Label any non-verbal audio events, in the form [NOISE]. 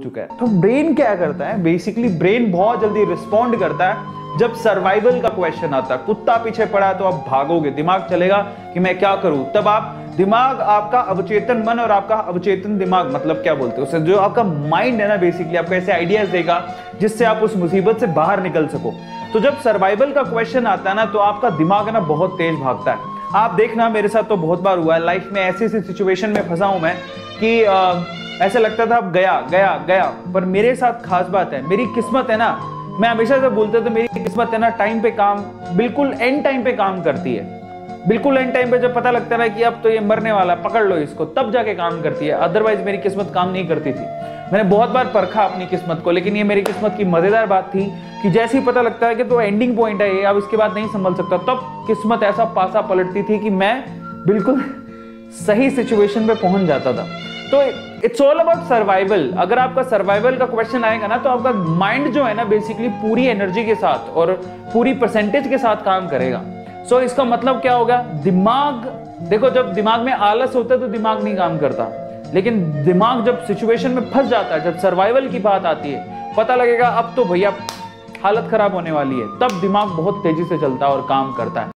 चुका है। तो ब्रेन क्या करता है? बेसिकली ब्रेन बहुत जल्दी रिस्पॉन्ड करता है जब सर्वाइवल का क्वेश्चन आता है। कुत्ता पीछे पड़ा तो आप भागोगे। दिमाग चलेगा कि मैं क्या करूँ? तब आप दिमाग आपका अवचेतन मन और आपका अवचेतन दिमाग मतलब क्या बोलते हैं जो आपका माइंड है ना बेसिकली आपको ऐसे आइडियाज़ देगा जिससे आप उस मुसीबत से बाहर निकल सको। तो जब सर्वाइवल का क्वेश्चन आता है ना तो आपका दिमाग है ना बहुत तेज भागता है। आप देखना मेरे साथ तो बहुत बार हुआ है। लाइफ में ऐसी ऐसी सिचुएशन में फंसा हूँ मैं कि आ, ऐसा लगता था, अब गया गया गया। पर मेरे साथ खास बात है, मेरी किस्मत है ना। मैं हमेशा से बोलता था, मेरी किस्मत है ना टाइम पे काम, बिल्कुल एंड टाइम पे काम करती है। बिल्कुल एंड टाइम पे जब पता लगता है कि अब तो ये मरने वाला है, पकड़ लो इसको, तब जाके काम करती है। अदरवाइज़ मेरी किस्मत काम नहीं करती थी। मैंने बहुत बार परखा अपनी किस्मत को, लेकिन ये मेरी किस्मत की मज़ेदार बात थी कि जैसे ही पता लगता है कि तो एंडिंग पॉइंट है ये, अब इसके बाद नहीं संभल सकता, तब किस्मत ऐसा पासा पलटती थी कि मैं बिल्कुल [LAUGHS] सही सिचुएशन पे पहुँच जाता था। तो इट्स ऑल अबाउट सर्वाइवल अगर आपका सर्वाइवल का क्वेश्चन आएगा ना तो आपका माइंड जो है ना बेसिकली पूरी एनर्जी के साथ और पूरी परसेंटेज के साथ काम करेगा। सो so, इसका मतलब क्या होगा? दिमाग देखो जब दिमाग में आलस होता है तो दिमाग नहीं काम करता। लेकिन दिमाग जब सिचुएशन में फंस जाता है जब सर्वाइवल की बात आती है पता लगेगा अब तो भैया हालत खराब होने वाली है। तब दिमाग बहुत तेज़ी से चलता है और काम करता है।